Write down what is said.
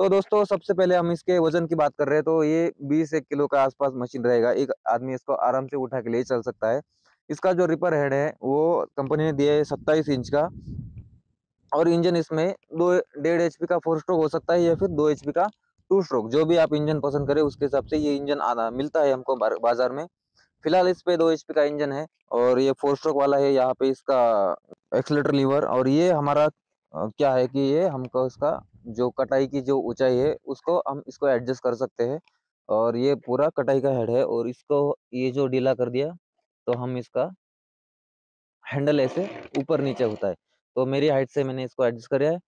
तो दोस्तों, सबसे पहले हम इसके वज़न की बात कर रहे हैं तो ये 20 एक किलो का आसपास मशीन रहेगा। एक आदमी इसको आराम से उठा के ले चल सकता है। इसका जो रिपर हेड है, वो कंपनी ने दिया है सत्ताईस इंच का और इंजन इसमें दो, डेढ़ एच का फोर स्ट्रोक हो सकता है या फिर दो एच का टू स्ट्रोक। जो भी आप इंजन पसंद करें, उसके हिसाब से ये इंजन आना, मिलता है हमको बाज़ार में। फ़िलहाल इस पे दो एच का इंजन है और ये फोर स्ट्रोक वाला है, यहाँ पे इसका एक्सलेटर लीवर और ये हमारा क्या है कि ये हमको इसका जो कटाई की जो ऊंचाई है, उसको हम इसको एडजस्ट कर सकते हैं। और ये पूरा कटाई का हेड है और इसको ये जो ढीला कर दिया तो हम इसका हैंडल ऐसे ऊपर नीचे होता है। तो मेरी हाइट से मैंने इसको एडजस्ट कराया है।